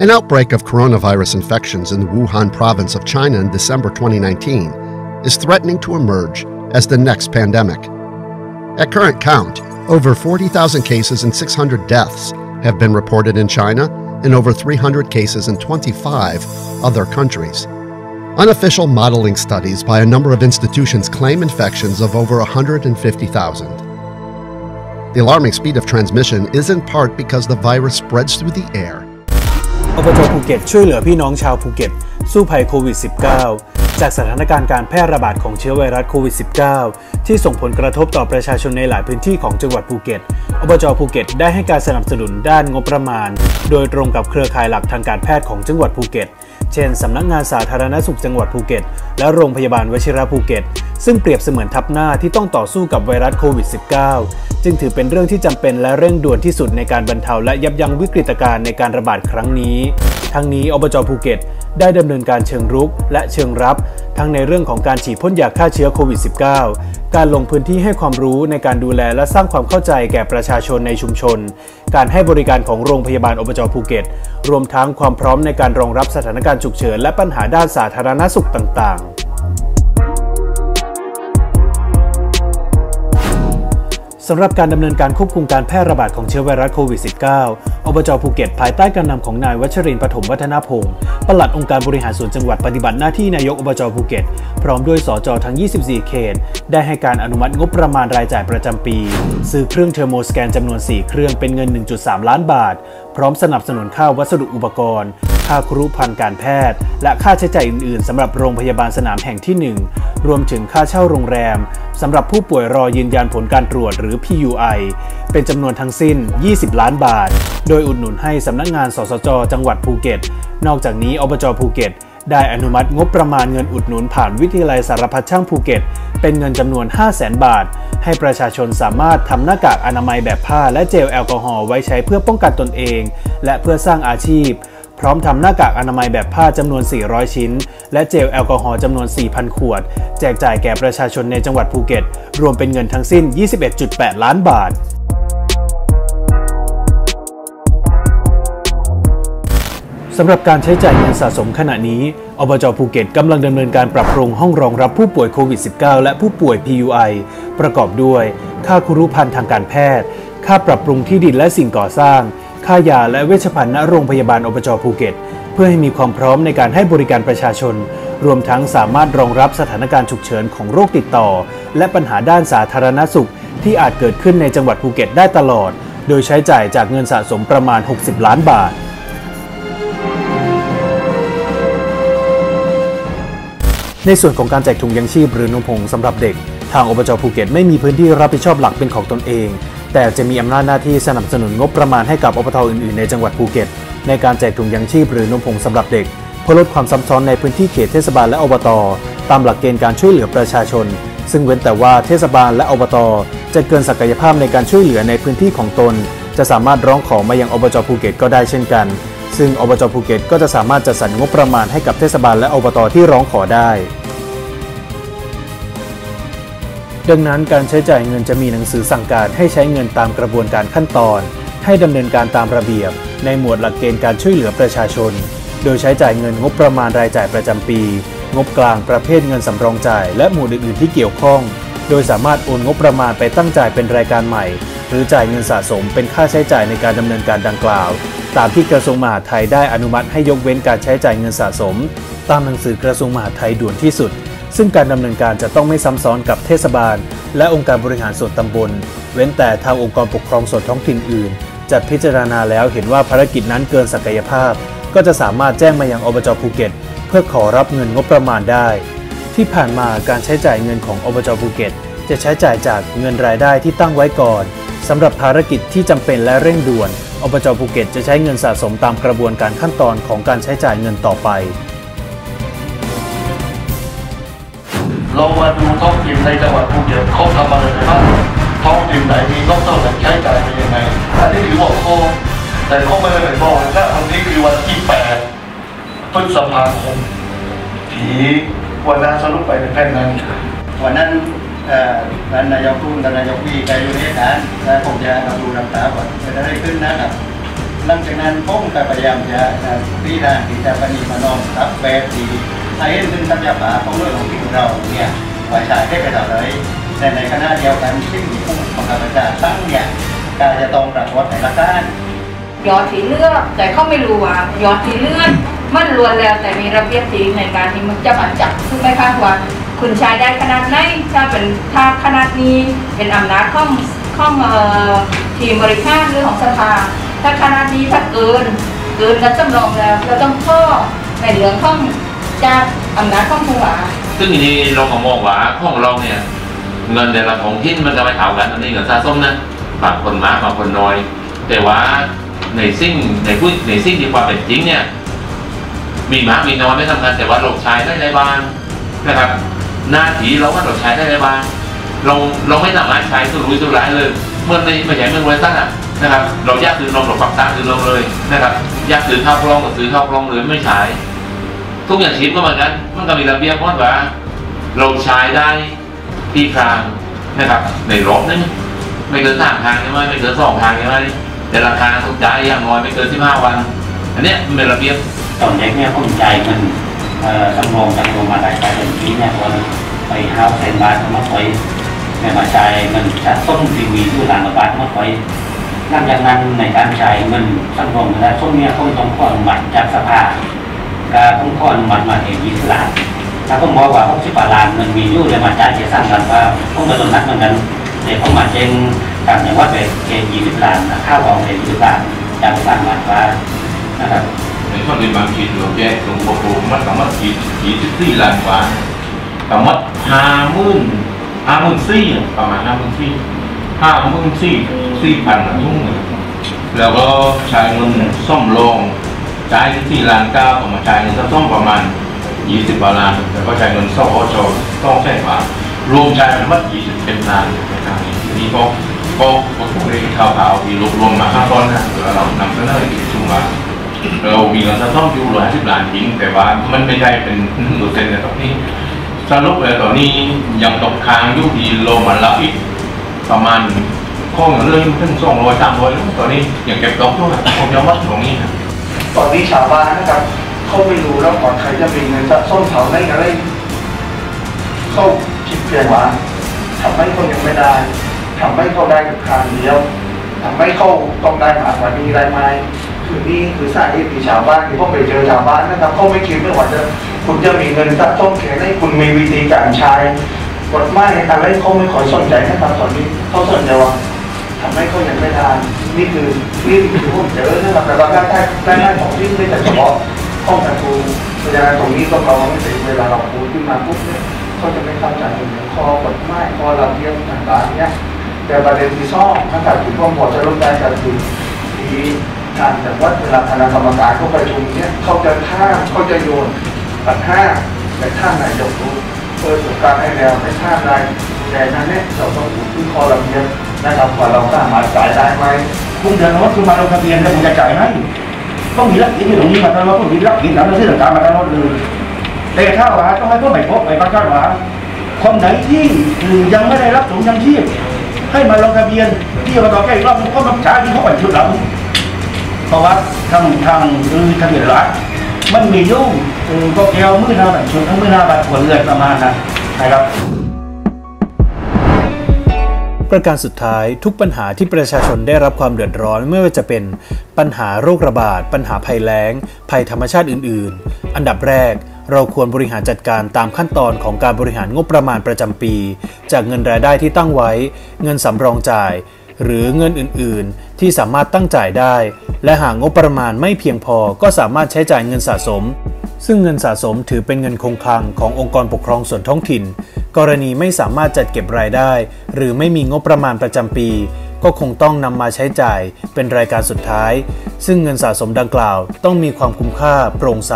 An outbreak of coronavirus infections in the Wuhan province of China in December 2019 is threatening to emerge as the next pandemic. At current count, over 40,000 cases and 600 deaths have been reported in China and over 300 cases in 25 other countries. Unofficial modeling studies by a number of institutions claim infections of over 150,000. The alarming speed of transmission is in part because the virus spreads through the air อบจภูเก็ตช่วยเหลือพี่น้องชาวภูเก็ตสู้ภัยโควิด -19 จากสถานการณ์การแพร่ระบาดของเชื้อไวรัสโควิด -19 ที่ส่งผลกระทบต่อประชาชนในหลายพื้นที่ของจังหวัดภูเก็ต อบจภูเก็ตได้ให้การสนับสนุนด้านงบประมาณ โดยตรงกับเครือข่ายหลักทางการแพทย์ของจังหวัดภูเก็ต เช่นสำนักงานสาธารณสุขจังหวัดภูเก็ต และโรงพยาบาลวชิระภูเก็ต ซึ่งเปรียบเสมือนทัพหน้าที่ต้องต่อสู้กับไวรัสโควิด -19 จึงถือเป็นเรื่องที่จำเป็นและเร่งด่วนที่สุดในการบรรเทาและยับยั้งวิกฤตการณ์ในการระบาดครั้งนี้ ทั้งนี้อบจภูเก็ตได้ดำเนินการเชิงรุกและเชิงรับ ทั้งในเรื่องของการฉีดพ่นยาฆ่าเชื้อโควิด -19 การลงพื้นที่ให้ความรู้ในการดูแลและสร้างความเข้าใจแก่ประชาชนในชุมชน การให้บริการของโรงพยาบาลอบจภูเก็ต รวมทั้งความพร้อมในการรองรับสถานการณ์ฉุกเฉินและปัญหาด้านสาธารณสุขต่างๆ สำหรับการดำเนินการควบคุมการแพร่ระบาดของเชื้อไวรัสโควิด -19 อบจภูเก็ตภายใต้การนำของนายวัชรินปฐมวัฒนพงศ์ปลัดองค์การบริหารส่วนจังหวัดปฏิบัติหน้าที่นายกอบจภูเก็ต พร้อมด้วยสจทั้ง 24 เขต ได้ให้การอนุมัติงบประมาณรายจ่ายประจำปี ซื้อเครื่องเทอร์โมสแกนจำนวน 4 เครื่องเป็นเงิน 1.3 ล้านบาท พร้อมสนับสนุนค่าวัสดุอุปกรณ์ ค่าครุภัณฑ์การแพทย์ และค่าใช้จ่ายอื่น ๆสำหรับโรงพยาบาลสนามแห่งที่ 1 รวมถึงค่าเช่าโรงแรมสำหรับผู้ป่วยรอยืนยันผลการตรวจหรือ PUI เป็นจำนวนทั้งสิ้น 20 ล้านบาท โดยอุดหนุนให้สำนักงานสสจ จังหวัดภูเก็ต นอกจากนี้อบจภูเก็ตได้อนุมัติงบประมาณเงินอุดหนุนผ่านวิทยาลัยสารพัดช่างภูเก็ต เป็นเงินจำนวน 5 0 0แสนบาท ให้ประชาชนสามารถทำหน้ากากอนามัยแบบผ้าและเจลแอลกอฮอล์ไว้ใช้เพื่อป้องกันตนเอง และเพื่อสร้างอาชีพ พร้อมทำหน้ากากอนามัยแบบผ้าจำนวน 400 ชิ้น และเจลแอลกอฮอล์จำนวน 4,000 ขวด แจกจ่ายแก่ประชาชนในจังหวัดภูเก็ต รวมเป็นเงินทั้งสิ้น 21.8 ล้านบาทสำหรับการใช้จ่ายเงินสะสมขณะนี้ อบจภูเก็ตกำลังดำเนินการปรับปรุงห้องรองรับผู้ป่วยโควิด -19 และผู้ป่วย PUI ประกอบด้วย ค่าคุรุพันธ์ทางการแพทย์ ค่าปรับปรุงที่ดินและสิ่งก่อสร้าง ค่ายาและเวชภัณฑ์ณโรงพยาบาลอบจภูเก็ต เพื่อให้มีความพร้อมในการให้บริการประชาชน รวมทั้งสามารถรองรับสถานการณ์ฉุกเฉินของโรคติดต่อ และปัญหาด้านสาธารณสุข ที่อาจเกิดขึ้นในจังหวัดภูเก็ตได้ตลอด โดยใช้จ่ายจากเงินสะสมประมาณ 60 ล้านบาทในส่วนของการแจกถุงยังชีพหรือนมผงสำหรับเด็ก ทางอบจภูเก็ตไม่มีพื้นที่รับผิดชอบหลักเป็นของตนเอง แต่จะมีอำนาจหน้าที่สนับสนุนงบประมาณให้กับอปทอื่นๆ ในจังหวัดภูเก็ต ในการแจกถุงยังชีพหรือนมผงสำหรับเด็ก เพื่อลดความซ้ำซ้อนในพื้นที่เขตเทศบาลและอบต ตามหลักเกณฑ์การช่วยเหลือประชาชน ซึ่งเว้นแต่ว่าเทศบาลและอบต จะเกินศักยภาพในการช่วยเหลือในพื้นที่ของตน จะสามารถร้องขอมายังอบจภูเก็ตก็ได้เช่นกัน ซึ่งอบจภูเก็ตก็จะสามารถจัดสรรงบประมาณให้กับเทศบาลและอบตที่ร้องขอได้ ดังนั้นการใช้จ่ายเงินจะมีหนังสือสั่งการให้ใช้เงินตามกระบวนการขั้นตอน ให้ดำเนินการตามระเบียบ ในหมวดหลักเกณฑ์การช่วยเหลือประชาชน โดยใช้จ่ายเงินงบประมาณรายจ่ายประจำปี งบกลางประเภทเงินสำรองจ่าย และหมวดอื่นๆที่เกี่ยวข้อง โดยสามารถโอนงบประมาณไปตั้งจ่ายเป็นรายการใหม่ หรือจ่ายเงินสะสมเป็นค่าใช้จ่ายในการดำเนินการดังกล่าว ตามที่กระทรวงมหาดไทยได้อนุมัติให้ยกเว้นการใช้จ่ายเงินสะสม ตามหนังสือกระทรวงมหาดไทยด่วนที่สุด ซึ่งการดำเนินการจะต้องไม่ซ้ำซ้อนกับเทศบาล และองค์การบริหารส่วนตำบล เว้นแต่ทางองค์กรปกครองส่วนท้องถิ่นอื่น จัดพิจารณาแล้วเห็นว่าภารกิจนั้นเกินศักยภาพ ก็จะสามารถแจ้งมายังอบจภูเก็ต เพื่อขอรับเงินงบประมาณได้ ที่ผ่านมาการใช้จ่ายเงินของอบจภูเก็ต จะใช้จ่ายจากเงินรายได้ที่ตั้งไว้ก่อนสำหรับภารกิจที่จำเป็นและเร่งด่วนอบจภูเก็ตจะใช้เงินสะสมตามกระบวนการขั้นตอนของการใช้จ่ายเงินต่อไป เรามาดูท้องถิ่นในจังหวัดภูเก็ตเขาทำอะไรไปบ้างท้องถิ่นไหนมีงเท่าไหร่ใช้จ่ายไปยังไงอันนี้ถือว่าโคงแต่เขาไม่ได้ไปบอกว่าวันนี้คือวันที่แปดพฤษภาคมที่วันนั้นสรุปไปเป็นแค่นั้นวันนั้นท่านนายกรุ่นท่านนายกวีใจอยู่ในการและผมจะเอาดูลำตาก่อนจะได้ขึ้นนะครับ หลังจากนั้นผมก็พยายามจะตีทางที่จะปณีมานอมรับแบบดี ให้เห็นถึงศักยภาพของเรื่องของที่เราเนี่ยว่าใช้ได้ไปเท่าไหร่แต่ในขณะเดียวกันสิ่งผู้บังคับบัญชาตั้งเนี่ยการจะต้องปรากฏในหลักการยอดที่เลือกแต่เขาไม่รู้ว่ายอดที่เลือนมันล้วนแล้วแต่มีระเบียบที่ในการที่มันจะมาจับถูกไหมคะว่าคุณใช้ได้ขนาดไหนถ้าเป็นถ้าขนาดนี้เป็นอำนาจข้องของเอ่อทีมบริหารหรือของสภา ถ้าขนาดนี้ถ้าเกินเกินกันจำลองแล้วเราต้องข้อในเรื่องข้อง จากอำนาจของผู้ว่าซึ่งทีนี้เราก็มองว่าของเราเนี่ย เงินแต่ละของที่มันก็ไม่เท่ากันอันนี้เงินสะสมนะบางคนมากบางคนน้อย แต่ว่าในสิ่งในผู้ในสิ่งที่ความเป็นจริงเนี่ย มีมากมีน้อยไม่สำคัญแต่ว่าเราใช้ได้ไรบ้างนะครับ หน้าที่เราว่าเราใช้ได้ไรบ้างเราเราไม่สามารถใช้สุรุ่ยสุร่ายเลยเมื่อในไม่ใช่เมื่อบริษัทอะนะครับ เราอยากซื้อนมเราปรับตามซื้อนมเลยนะครับอยากซื้อข้าวกล้องก็ซื้อข้าวกล้องเลยไม่ใช้ ทุกอย่างชีพก็เหมือนกันมันก็มีระเบียบว่าว่าเราใช้ได้ที่ครางนะครับ ในรอบนึงไม่เกินสามทางใช่ไหมไม่เกินสองทางใช่ไหมแต่ราคาถูกใจายอย่างน้อยไม่เกินสิบห้าวัน อันเนี้ยมันเป็นระเบียบตอนแรกเนี่ยผมใจมันเอ่อสำรองจากโรงมาหลายปลายเดือนนี้เนี่ยวันไปห้าแสนบาทมาคอยแม่มาจ่ายเงินชัดต้นทีวีที่หลานบาทมาคอยหลังจากนั้นในการจ่ายเงินสำรองและช่วงเนี้ยผมต้องขออนุมัติจากสภา ก็ต้องขออนมัติมาเองยี่สิบล้านถ้าผมบอกว่าหกสิบล้านมันมีอยู่เลยมาจ่าเสียสั่งกันว่าผมก็ต้องนัดเหมือนกันเดี๋ยวผมมาเจงต่างจังหวัดไปเกยี่สิบล้านนะค่าของเกณฑ์ยี่สิบล้านจากสั่งมาว่านะครับในข้อในบางขีเราแยกลงโปรโปรมัดสามารถขีดขีดสี่ล้านกว่าสามารถห้าหมื่นห้าหมื่นสี่ประมาณห้าหมื่นสี่ห้าหมื่นสี่สี่พันอะยุ่งแล้วก็ใช้เงินซ่อมโรง จ่ายที่สี่ล้านเก้าออกมาจ่ายเงินซ่อมประมาณยี่สิบกว่าล้านแล้วก็จ่ายเงินซ่อมโอชต้องแสนกว่ารวมจ่ายประมายี่สิบเป็นล้านนะครับนี่ก็ก็ก็คงได้ข่าวๆที่รวบรวมมาข้างต้นนะแล้วเรานำเสนอที่ประชุมมาเรามีเงินสะสมอยู่ร้อยสิบล้านจริงแต่ว่ามันไม่ใช่เป็นเปอร์เซ็นต์ในตอนนี้สรุปเลยตอนนี้ยังตกค้างอยู่ที่โลมันละอีกประมาณข้อเงินเรื่องถึงสองร้อยสามร้อยตอนนี้ยังเก็บตกด้วยผมยอมรับตรงนี้ครับ ตอนนี้ชาวบ้านนะครับเขาไม่รู้แล้วก่อนใครจะมีเงินสะส้มเท่าไหร่อะไรเขาคิดเพียงว่าทำให้เขายังไม่ได้ทำให้เขาได้กับครั้งเดียวทำให้เขาต้องได้มากกว่านี้ได้ไหมคือนี่คือสาเหตุที่ชาวบ้านที่พวกไปเจอชาวบ้านนะครับเขาไม่คิดไม่ว่าจะคุณจะมีเงินสะสมแค่ไหนคุณมีวิธีการใช้กฎหมายอะไรเขาไม่ค่อสนใจนะครับตอนนี้เขาสนใจว่าทำให้เขายังไม่ทา นี่คือนี่คือผมเจอนะครับแต่ว่าการได้ด้ได้ของที่ไม่แต่เฉพาะห้องประตูเพราะฉะนั้นตรงนี้ต้องเราไม่ถึงเวลาเราพูดขึ้นมาปุ๊บเนี่ยเขาจะไม่เข้าใจในข้อกฎหมายข้อระเบียบต่างๆเนี่ยแต่ประเด็นที่สองนะครับที่ผมพอจะรู้ได้ก็คือที่การจัดวัดเวลาคณะกรรมการเข้าประชุมเนี่ยเขาจะท่าเขาจะโยนปัญหาไปท่านนยกรู้เปิดโอกาสให้แล้วไปท่าใดแต่นั้นเนี่ยเราต้องพูดถึงข้อระเบียบ นะครับว่าเราสามารถจ่ายได้ไหมคุณเดือนรถคุณมาลงทะเบียนแล้วคุณจะจ่ายให้ต้องมีหลักเกณฑ์อยู่ตรงนี้มาตลอดต้องมีหลักเกณฑ์แล้วไม่ใช่หลักกามาตลอดเลยแต่ถ้าว่าต้องให้พวกใหม่พบใหม่ประกาศว่าคนไหนที่ยังไม่ได้รับถุงยังชีพให้มาลงทะเบียนที่อบตแก้อีกรอบนึงก็มาจ่ายที่เขาไปชุดหลังเพราะว่าทางทางคือทะเบียนรัฐมันมียุ่งก็แก้วมือหน้าแบบชุดทั้งมือหน้าแบบหัวเรือนประมาณนั้นนะครับ ประการสุดท้ายทุกปัญหาที่ประชาชนได้รับความเดือดร้อนไม่ว่าจะเป็นปัญหาโรคระบาด ปัญหาภัยแล้ง ภัยธรรมชาติอื่น ๆ อันดับแรกเราควรบริหารจัดการตามขั้นตอนของการบริหารงบประมาณประจำปี จากเงินรายได้ที่ตั้งไว้ เงินสำรองจ่าย หรือเงินอื่น ๆ ที่สามารถตั้งจ่ายได้ และหากงบประมาณไม่เพียงพอก็สามารถใช้จ่ายเงินสะสม ซึ่งเงินสะสมถือเป็นเงินคงคลังขององค์กรปกครองส่วนท้องถิ่น กรณีไม่สามารถจัดเก็บรายได้ หรือไม่มีงบประมาณประจำปี ก็คงต้องนำมาใช้จ่ายเป็นรายการสุดท้าย ซึ่งเงินสะสมดังกล่าว ต้องมีความคุ้มค่า โปร่งใส